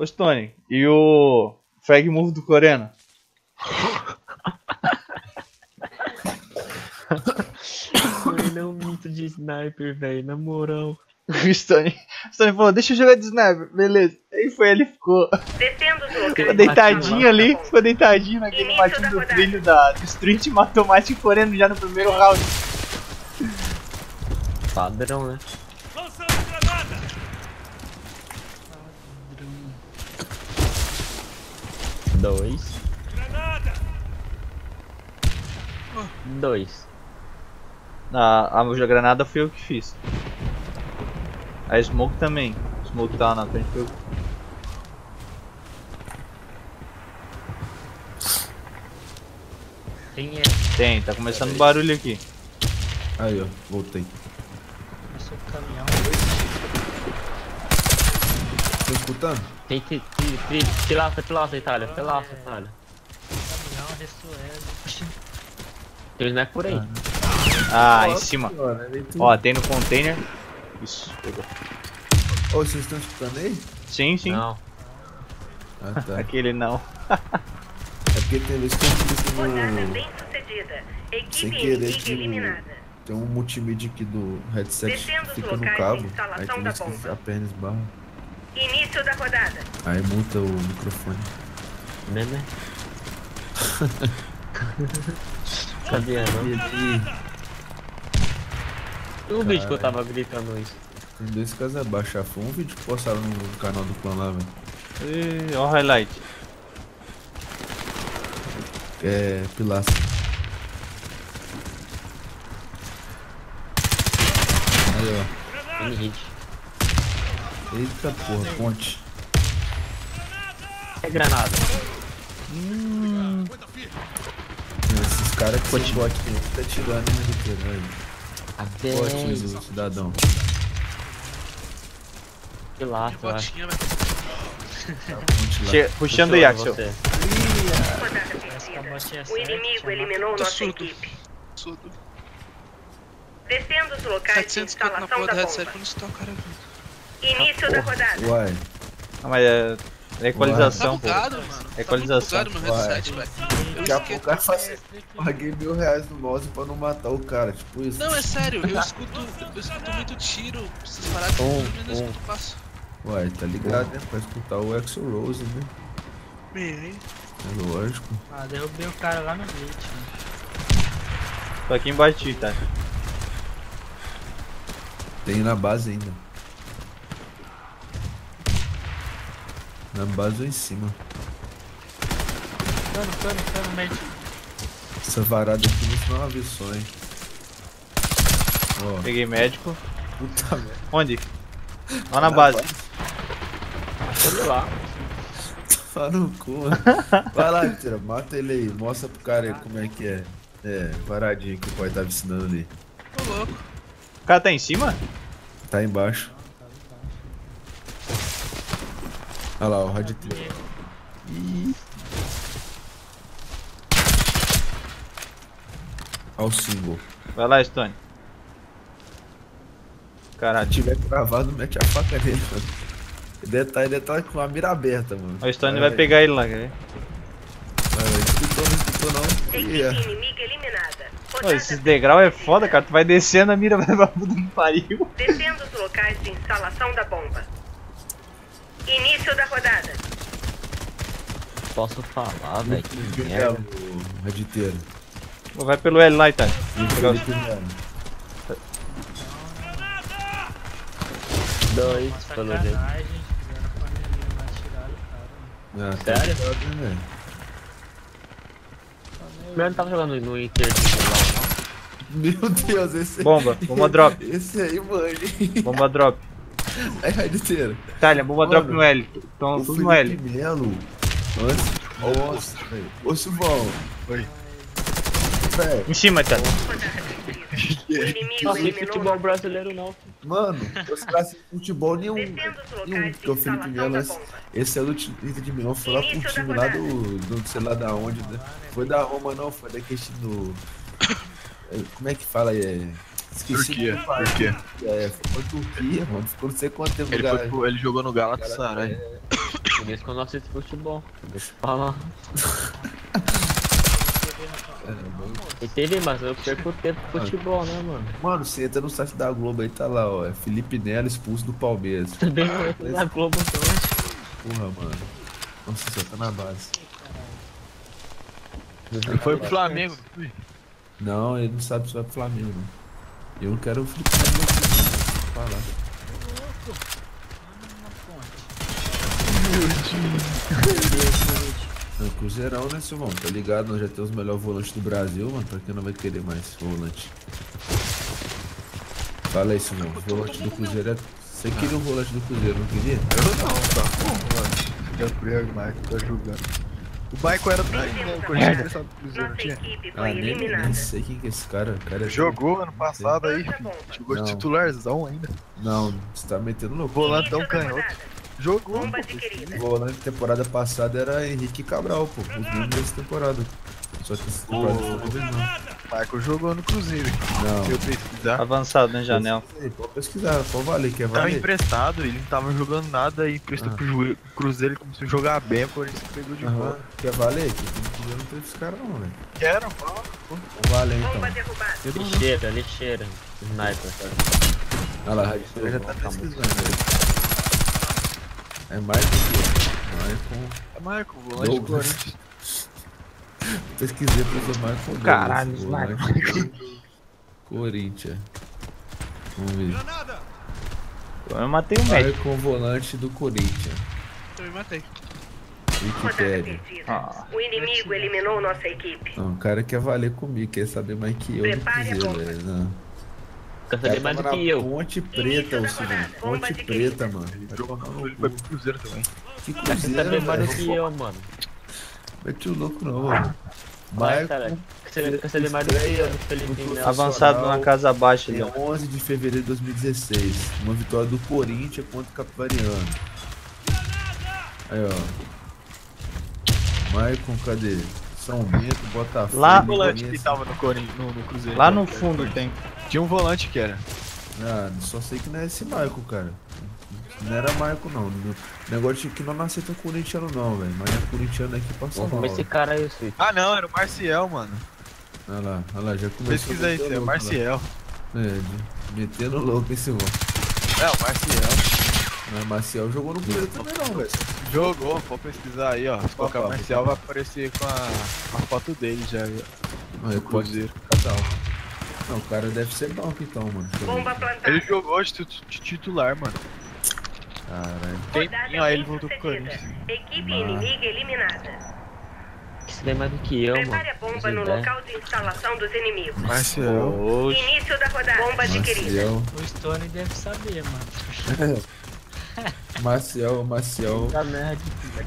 Ô Stone, e o frag move do coreano? Ele é um mito de sniper, velho, na moral. O Stone, o Stone falou, deixa eu jogar de sniper, beleza. Aí foi, ele ficou, Descendo ficou deitadinho ali, ficou deitadinho naquele matinho do trilho da, do street e matou o Martin coreano já no primeiro round. Padrão, né? Dois. Dois. A, a minha granada foi eu que fiz. A smoke também. Smoke tá na frente foi eu. Tem é. Tem, tá começando barulho aqui. Aí, ó, voltei. Começou o caminhão. Tô escutando? Tem que. Pilaça, pilaça, Itália. Pilaça, Itália. Caminhão, Eles não é por aí. Ah, em cima. Ó, tem no container. Isso, pegou. Ô, vocês estão escutando aí? Sim, sim. Não. Ah, tá. Aquele não. É porque tem vezes que eu Rodada no... Sem querer que- eliminada. Tem um multimídia aqui do headset Descendo fica no cabo. Aí tem vezes que a perna esbarra. Início da rodada. Aí muta o microfone. Né, né? Sabia não? E E o vídeo que eu tava gritando isso? tem dois casos abaixo. Já foi um vídeo que postaram no canal do clã lá, velho. Ih, ó o highlight. É. Pilastra. Aí, ó. N-hit. Eita porra, ponte. É granada. Esses caras que bot que tá tirando, né, Riqueiro? Aí. A Bote 10. do cidadão. Velho. Ponte lá. Che puxando o Puxou Yaxel. você. Rodada Essa perdida. botinha é O inimigo eliminou Tô nossa surdo. equipe. Surdo. Descendo os locais de 700 conto na instalação porra da do headset bomba. quando está o cara. Início da rodada. Uai, Ah, mas é. É Tá equalização, pô. bugado, mano. Equalização. Tá muito bugado meu headset, velho. Eu daqui a pouco o cara fala assim, paguei mil reais no mouse pra não matar o cara, tipo isso. Não, é sério, eu escuto, eu escuto muito tiro, essas paradas, Um, pelo menos eu um. escuto passo. Uai, tá ligado, né? Pra escutar o Exo Rose, né? Hein? É lógico. Ah, derrubei o cara lá no gate, mano. Tô aqui embaixo de tá? Tem na base ainda. Na base ou em cima. Cano, cano, cano, médio. Essa varada aqui não é uma vez só, hein? Ó, Peguei médico. puta merda. Onde? Lá na base. Olha lá. Tá no cu, mano. Vai lá, tira, mata ele aí. Mostra pro cara aí como é que é. É, varadinha que o pai tava ensinando ali. Ô louco. O cara tá em cima? Tá embaixo. Olha lá, o rádio Ih. Olha o símbolo. Vai lá, Stone. Se Caralho. tiver cravado, mete a faca nele, mano. E Detalhe, detalhe com a mira aberta, mano. O Stone vai pegar ele lá, ver? Vai, vai. Escutou, não escutou não? Ih, é. Pô, esses degrau é foda, cara. Tu vai descendo, a mira vai pra puta que pariu. Descendo os locais de instalação da bomba. Início da rodada. Posso falar, velho. Que merda. O raditeiro. Pô, Vai pelo L lá, tá? E o Pegar os- Felipe Melo. Dois, pelo jeito. Ah, tá Sério? ligado, velho? O meu não tava jogando no Inter Meu Deus, esse Bomba, bomba drop. Esse aí, mano. Bomba drop. Aí, raditeiro. Itália, bomba Mano, drop no L. Estão O tudo no L. Felipe Melo. Nossa, nossa, velho. Ô, Silvão. Oi. Velho, Em cima, Itália. O não. Eliminou futebol brasileiro não. mano, os caras sem futebol nenhum. Nenhum que de é o Felipe instalação Melo. Esse, é do Inter de Milão. Foi lá pro time lá do, do. sei lá da onde. Né? Foi da Roma, não. Foi daquele time do. Como é que fala aí? É, esqueci. Turquia, fala. Turquia. É, foi Turquia, mano. Ficou não sei quanto tempo Ele, foi pro- ele jogou no Galatasaray. Por isso que eu não assisto futebol. Deixa eu falar. É, Entendi, mas eu perco tempo futebol, né, mano? Mano, você entra no site da Globo aí, tá lá, ó. É Felipe Nelo expulso do Palmeiras. Também não entro na Globo hoje. Porra, mano. Nossa, só tá na base. Ele foi pro Flamengo. Não, ele não sabe se vai pro Flamengo, não. Eu não quero Nelo aqui, não. Vou falar. É o Cruzeirão, né, Silvão? Tá ligado? Nós já temos o melhor volante do Brasil, mano. Pra que não vai querer mais volante? Fala aí, Silvão. O volante do Cruzeiro é. Você queria um volante do Cruzeiro, não queria? Eu não, tá bom, mano. Gabriel e Michael tá jogando. O Michael era pra ir, né? O Corinthians no Cruzeiro, não tinha? Ah, nem, nem sei quem que é esse cara. O cara é Jogou ano passado aí, filho. Jogou de titularzão ainda. Não, você tá metendo. Volantão Início da canhoto. Jogou. O volante da temporada passada era Henrique Cabral, pô. Os mesmos dessa temporada. Só que essa temporada não. O Michael jogou no Cruzeiro. Não. eu pesquisar. Avançado na janela. Pesquisa aí, Pode pesquisar, pode valer, quer Tava valer? emprestado, ele não tava jogando nada e emprestou Ah. pro Cruzeiro, ele começou a jogar bem, por isso que pegou de volta. Quer valer? Que eu não teve esse cara não, velho. Quero, fala. Valer então. Bomba derrubada. Lixeira, lixeira. Sniper. Olha lá, Rádio já tá pesquisando aí. É mais do que Maicon. É Michael, volante do Douglas. Corinthians. Pesquisei pra Maicon Douglas, Caralho, do Corinthians. Vamos ver. Eu matei o médico. Maicon volante do Corinthians. Eu matei. Wikipedia. Ah. O inimigo eliminou nossa equipe. Não, o cara quer valer comigo, quer saber mais que eu do Prepare a Cruzeiro, bomba. velho. Não. Quer saber mais do que eu. Ponte Preta, rodada. Bomba Ponte Preta, mano. Ele foi pro Cruzeiro também. Que Quer Cruzeiro, saber mais do que eu, mano. Mete o louco não, mano. Vai, Maicon, cara. Mais do que eu, Felipe Melo. Avançado na casa baixa ali, Dia ó. 11 de fevereiro de 2016. Uma vitória do Corinthians contra o Capivariano. Aí, ó. Maicon, cadê? São Bento, Botafogo. Lá- O volante que tava no, Corinthians, no, no Cruzeiro. Lá no fundo tem. Tinha um volante que era. Ah, só sei que não é esse Maicon, cara. Não era Maicon, não. O negócio de que não aceita corintiano, não, velho. Mas é corintiano aqui passa Vamos mal. ver esse cara aí, Switch. Ah, não, era o Marcial, mano. Olha lá, olha lá, já começou. Pesquisa aí, é Marcial. lá. É, metendo louco esse mano. É, o Marcial. Mas Marcial jogou no Cruzeiro também, não, velho. Jogou, pode pesquisar aí, ó. Se colocar Marcial, vai aparecer com a, a foto dele já. Não, No pode Cruzeiro. Casal. Não, o cara deve ser banco então, mano. Eu. Bomba plantada. Ele jogou de titular, mano. Caralho. Tempinho, aí ele voltou pro. Corinthians. Equipe inimiga eliminada. Quer saber mais do que eu, mano. Prepare a bomba no ideia. local de instalação dos inimigos. Marcial. Oxe. Início da rodada. Bomba adquirida. O Stone deve saber, mano. Merda.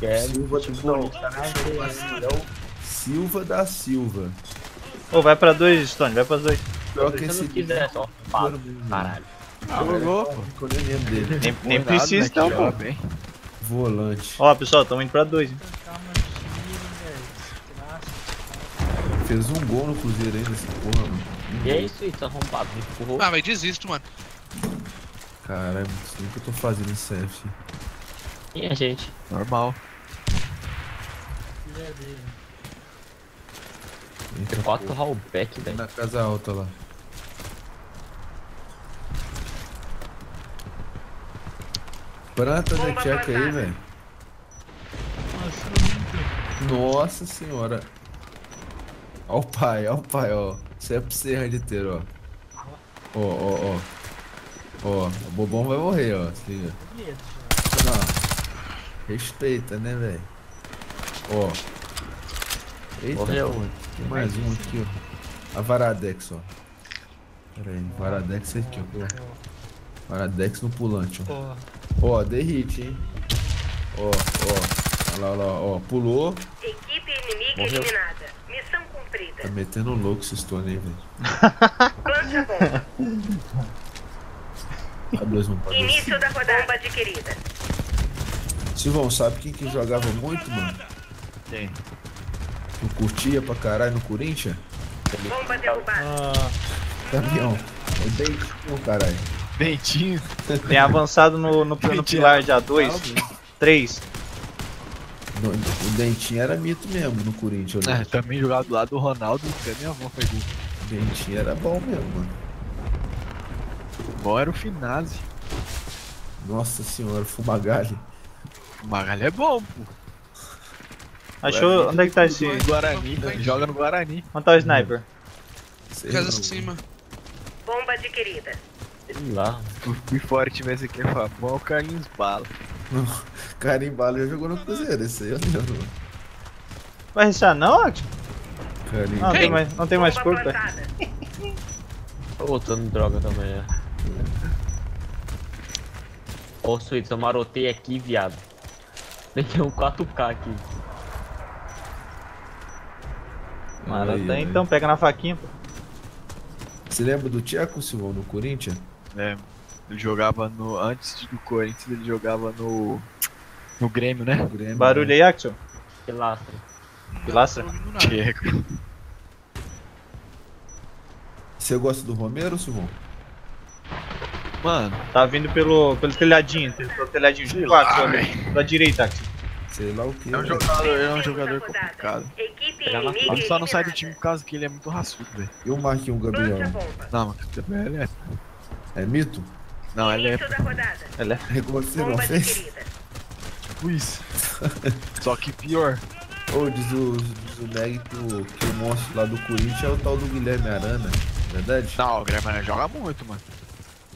Quero. Silva não, Maciel Silva da Silva. Ô, vai pra dois, Stone, vai pra dois. Pior que esse não quiser, só falo. Jogou, pô. Ficou nem dele. Precisa né, que então, pô. bem. Volante. Ó, pessoal, tamo indo pra dois, hein. Fez um gol no Cruzeiro ainda, esse porra, mano. E é isso, isso arrombado. Me empurrou. Ah, mas desisto, mano. Caralho, não sei o que eu tô fazendo em CF. E a gente? Normal. Entra Quatro rollback, velho. na casa alta lá. Planta de Bomba check aí, velho. Nossa, senhora. Ó o pai, ó o pai, ó. Isso é pra você, Randiteiro, ó. Ó, ó, ó. Ó, o bobão vai morrer, ó. Se liga. Não. Respeita, né, velho? Ó. Eita, Morreu. porra. Tem mais um aqui, ó. A Varadex, ó. Pera aí, Varadex é aqui, ó. Varadex no pulante, ó. Ó, dei hit, hein. Ó, ó. Olha lá, olha lá, ó. Pulou. Equipe inimiga Morreu. eliminada. Missão Tá cumprida. metendo louco esse stone aí, velho. Plante a bomba. Não. Início da rodada. Bomba adquirida. Silvão, sabe quem que jogava muito, mano? Quem? Que eu curtia pra caralho no Corinthians? Bomba derrubada. Ah, Caminhão. É bem caralho. Bentinho. Tem avançado no, no, no pilar já. Dois, três. No- o Dentinho era mito mesmo no Corinthians. eu É, também jogado do lado do Ronaldo, até minha avó. O Dentinho era bom mesmo, mano. Bom era o Finazzi. Nossa senhora, Fumagalli. O Magalhães é bom, pô. Achou. Onde é que tá esse. Guarani, joga no Guarani. Onde tá o sniper? Casa acima. Bomba adquirida. Sei lá. Se o Fui fora tivesse aqui, eu bom é o Carlinhos Bala. Carimbalo já jogou no Cruzeiro, esse aí eu lembro. mano. Vai rechar não, Action? Carimbo. Não, tem mais, não tem mais curta. Tô botando droga também, né? Ô, Suíça, eu marotei aqui, viado. Tem um 4K aqui. Aí. então, pega na faquinha, pô. Você lembra do Tcheco, Silvão, no Corinthians? É, ele jogava no. Antes do Corinthians, ele jogava no. No Grêmio, né? No Grêmio, Barulho né? aí, Action. Pilastra. Pilastra? Tcheco. Você gosta do Romero, Silvão? Mano, Tá vindo pelo, pelo telhadinho, pelo telhadinho. O Action ali. Da direita, Action. Sei lá o que. é um jogador, é um jogador complicado. Ele só não sai do time por causa que ele é muito raçudo, velho. E o Marquinhos Gabriel? Não, mas ele é. É mito? Não, ele é. Ele é. É você não fez? tipo isso. Só que pior. Ô, diz o, diz o Neg que o, que o monstro lá do Corinthians é o tal do Guilherme Arana. Verdade? Não, o Grêmio joga muito, mano.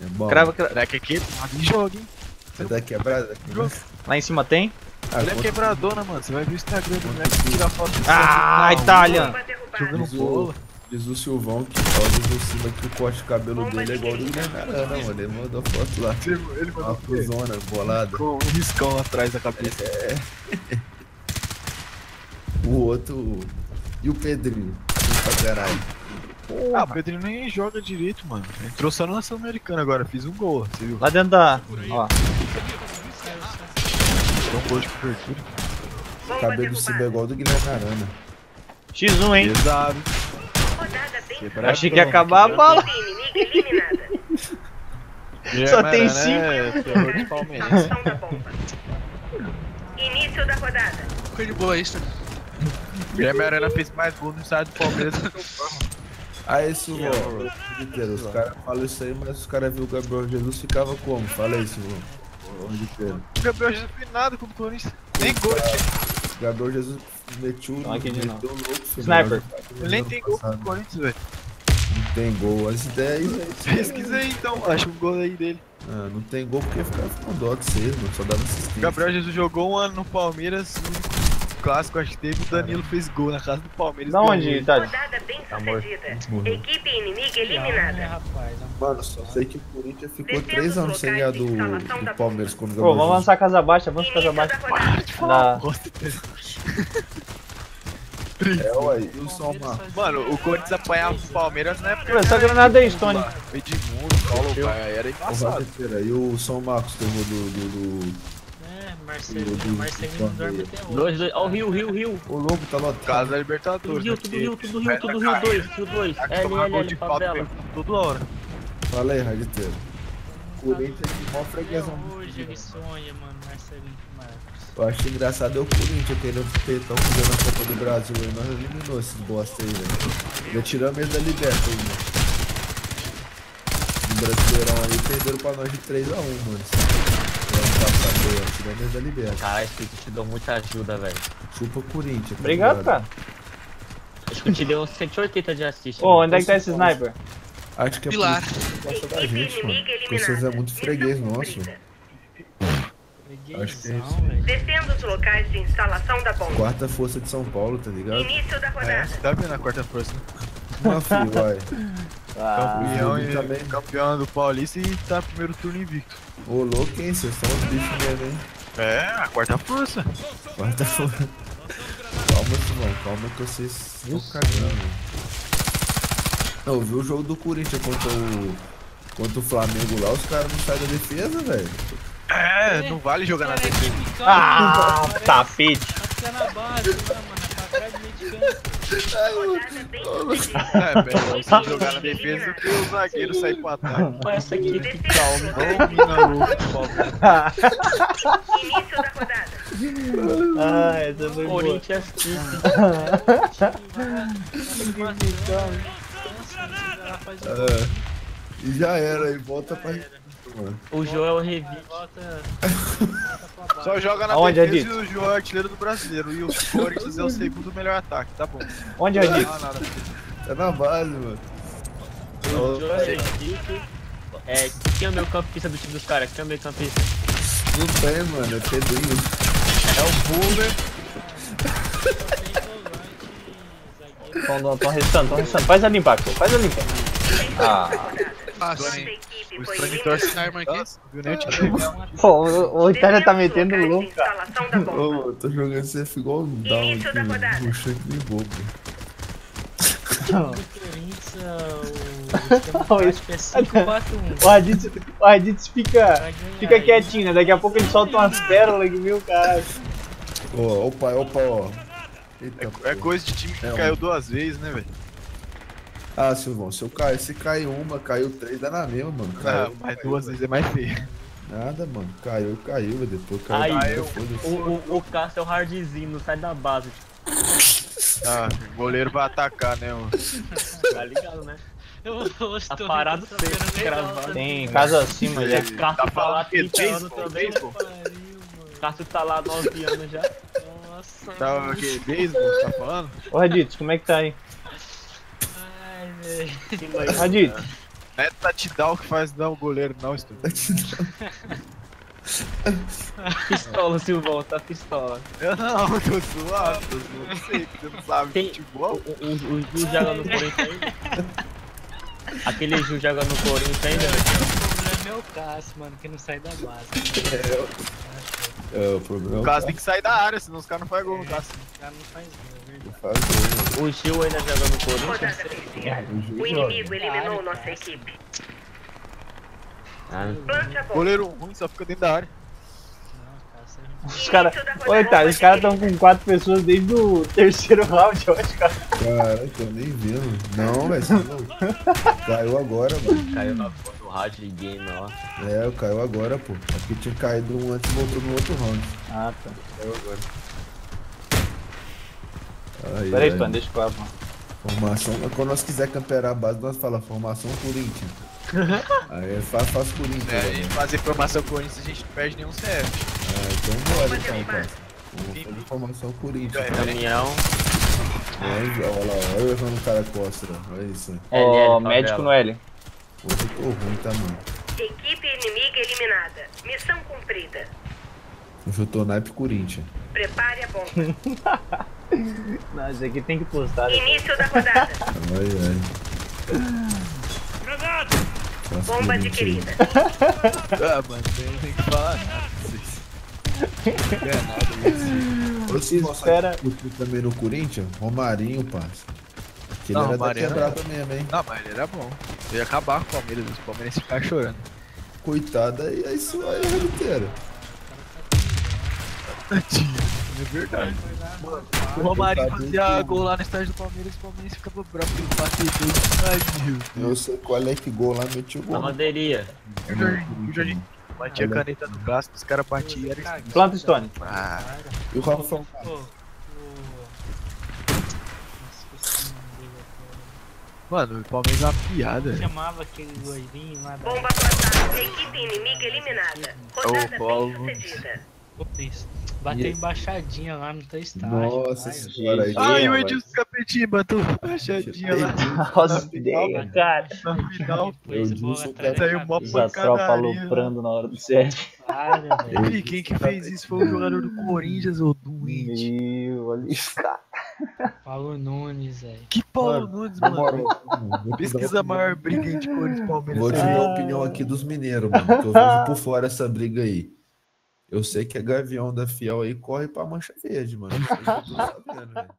É bom. Crava, crava. Moleque aqui, em jogo, hein? É da quebrada? Da quebrada? Lá em cima tem? Ah, Ele é quebradona, mano. Você vai ver o Instagram do moleque tirar foto do Ah. Itália! Jogando bola. Diz o Silvão que só diz o cima que o corte de cabelo Bomba dele é igual do. Guilherme Arana, mano. Ele mandou foto lá. Ele ele Uma mandou com cruzona bolada. com um riscão atrás da cabeça. O outro. E o Pedrinho? Pra caralho. Ah, o Pedrinho nem joga direito, mano. Entrou só na Sul-Americana agora, fiz um gol, você viu? Lá dentro da. Ó. Deu um gol de cobertura. Cabelo de cima é igual do Guilherme Arana. X1, hein? Pesado. Quebrado. Achei que ia acabar a bala. Inimiga eliminada. Só tem Guilherme cinco. Arana É, terror de palmeirense. Ação da bomba. Início da rodada. Fica de boa extra. Guilherme Arana fez mais gol no estádio do Palmeiras do que o. Aí, Silvão. Inteiro, os caras falam isso aí, mas os caras viram o Gabriel Jesus ficava como? Fala. Onde inteiro. O Gabriel Jesus fez nada contra o Corinthians. Nem gol Gabriel Jesus metiu, Não, aqui meteu louco. filho. Sniper. Ele nem tem gol contra o Corinthians, velho. Não tem gol. As ideias aí, velho. Pesquisa aí então, acha um gol aí dele. Ah, não tem gol porque ficava com dó de ser, mano. Só dava assistência. O Gabriel Jesus jogou um ano no Palmeiras, clássico acho que teve, o Danilo fez gol na casa do Palmeiras. Da ganhou. onde, Itália? Rodada bem Tá sucedida. Equipe inimiga É, eliminada. rapaz. Mano, só sei que o Corinthians ficou Defenda 3 os anos sem ganhar do, do Palmeiras quando o Pô, vamos lançar casa baixa, vamos casa baixa. dele. É, ué, e o São Marcos? Mano, o Corinthians apanhava o Palmeiras na época. Essa granada aí, Stone. Edmundo, Paulo, era embaçado. E o São Marcos tem o do, do, do... Marcelinho, Marcelinho dorme até hoje. Dois, dois. Ó, o Rio, Rio, Rio. O Lobo tá lotado. Casa da Tudo Libertadores. Rio, tudo Rio, tudo Rio, tudo. Rio 2, Rio 2. Vai L, L, L, favela. toda hora. Fala aí, Raditeiro. Corinthians é mó freguesão. hoje ele sonha, mano, Marcelinho Marcos. Eu acho engraçado é o Corinthians querendo ter tão jogando a Copa do Brasil aí. Nós eliminou esses bosta aí, velho. Já tiramos eles da Liberta aí, mano. No Brasileirão aí perderam pra nós de 3x1, mano. Tiramos eles da. Caralho, Tito te deu muita ajuda, velho. Chupa Corinthians. tá Obrigado, cara. Acho que eu te deu uns 180 de assist. Ô, onde é que tá esse sniper? Acho que é Pilar. por isso que gosta da gente, mano. Porque vocês é muito freguês nosso. Acho que é isso. Defenda os locais de instalação da bomba. Quarta força de São Paulo, tá ligado? Início da É, rodada. tá vendo a quarta força? né? Uma filho, vai. Ah, Campeão, e, também. campeão do Paulista e tá primeiro turno invicto. Ô, louco, hein? Vocês são os bichos mesmo, hein? É, a quarta força. Quarta força. Calma, Simão, calma que vocês estão cagando. Eu vi o jogo do Corinthians contra o. Contra o Flamengo lá, os caras não saem da defesa, velho. É, não vale jogar na é defesa. ah parece- tapete. Fica na base, lá, mano, pra trás do meio de campo. É, melhor você jogar na defesa do que o zagueiro sair pro ataque. Olha essa aqui. Locais. Igual o. Início da rodada. ah, essa Corinthians City. É. E já era, e volta pra. O Joel Revi. Volta. Só joga na Aonde, defesa Adito? e o João é artilheiro do brasileiro. E o Corinthians é o segundo melhor ataque, tá bom. Onde é Não nada. Tá na base, mano. O Joel Revi. É, quem é o meu campista do time dos caras? Quem é o meu campista? Não tem, mano, é Pedrinho. É o Boomer. Tão, tão restando, tão restando. Faz a limpa, pô. Faz a limpa. Ah, Fácil, O Stone torce Essa arma aqui. Viu time. pô, o, Itália tá metendo de louco, cara. Ô, tô jogando CF igual um down aqui, puxa que me bobo. O é 5-4-1. O Raditz, o Raditz fica, fica quietinho, né? Daqui a pouco ele solta umas pérolas que meu caralho. Ó, opa, opa, ó. Eita, É porra. coisa de time que É, caiu duas vezes, né, velho? Ah, Silvão, se eu cair, se caiu uma, caiu três, dá na mesma, mano. Ah, Caiu, mas caiu, duas vezes é mais feio. Nada, mano. Caiu, caiu, depois caiu. Aí, caiu, o, foda-se. o, o Cássio é o hardzinho, não sai da base. Ah, o goleiro vai atacar, né? o- Tá ligado, né? Eu hoje Tá parado nem cravado. Tem casa acima Ele já. é- Cássio tá tá lá falando que 30 anos também. Pariu, mano. Cássio tá lá 9 anos já. Nossa, Tá mano. o quê? Beisebol, você tá falando? Ô Raditz, como é que tá aí? Raditz, Não é Tatidal que faz não o goleiro, não, Stu. Pistola, Silvão, tá pistola. Eu não, tô suave, tô suave. Não sei, você não sabe Tem- O, futebol. o, o Ju joga no Corinthians ainda? Aquele Ju joga no Corinthians ainda? O problema é o Cássio, mano, que não sai da base. É, o problema é O caso tem que sair da área, senão os caras não fazem gol no caso. O cara não faz gol, é verdade. Fazer, O Gil ainda joga no Corinthians? Mano. O inimigo eliminou nossa equipe. Ah. Goleiro ruim só fica dentro da área. É os caras. Rodada. Itália, os caras tão com quatro pessoas desde o terceiro round, eu acho, cara. Caralho, tô nem vendo. Não, velho, não. Caiu agora, mano. caiu na porra do rádio de game, ó. É, caiu agora, pô. Aqui tinha caído um antes e voltou no outro round. Ah, tá. Caiu agora. Aí, Pera aí, deixa eu falar. Formação. Quando nós quiser camperar a base, nós fala formação Corinthians. Aí é fácil, fácil Corinthians. É, né? e fazer formação isso a gente não perde nenhum CF. Ah, então bora então, cara. Vamos fazer formação Corinthians. É, Caminhão. Olha, olha lá, olha eu errando o cara Costa. Olha isso. Ó, favela. médico no L. Hoje eu tô ruim, tá, mano? Equipe inimiga eliminada. Missão cumprida. Tô naipe Corinthians. Prepare a bomba. Não, isso aqui tem que postar. Início da rodada. Ai, ai. Faço Bomba adquirida. Ah, mano, tem, tem que falar nada. vocês. Não é nada isso. Simão, Espera. também no Corinthians? Romarinho, parça. Que ele Não, era da quebrada mesmo, hein? Não, mas ele era bom. Eu ia acabar com o Palmeiras, os Palmeiras iam ficar chorando. Coitada, e é isso aí, a inteira. É verdade. O Romarinho fazia gol lá no estádio do Palmeiras e o Palmeiras ficava bravo pelo batedor. Ai, meu Deus. Eu sei qual é que gol lá metiu Na gol. bandeirinha. O Jorginho, o Jorginho batia caneta no braço, os caras e isso. Planta Stone. Ah, E o o... O agora. mano, o Palmeiras é uma piada. Chamava aquele loirinho lá da... Bomba plantada. Equipe inimiga eliminada. Rodada Ô, Paulo. bem sucedida. Opa, isso. Bateu Yes. embaixadinha lá no teu estádio. Nossa Ai, senhora aí. Ai, o. Edilson Capetinho bateu achadinha lá Nossa ideia, cara. no final. Depois bola da saiu tropa pancadaria. aloprando na hora do CS. Para, velho. Quem que fez isso foi o jogador do Corinthians, ô doente. Meu, olha isso, cara. Paulo Nunes, velho. Que Paulo Mano, Nunes, Na mano. mano, Pesquisa a maior briga entre Corinthians e Palmeiras. Vou te dar a opinião aqui dos mineiros, mano. Que eu vejo por fora essa briga aí. Eu sei que a Gavião da Fiel aí corre pra mancha verde, mano.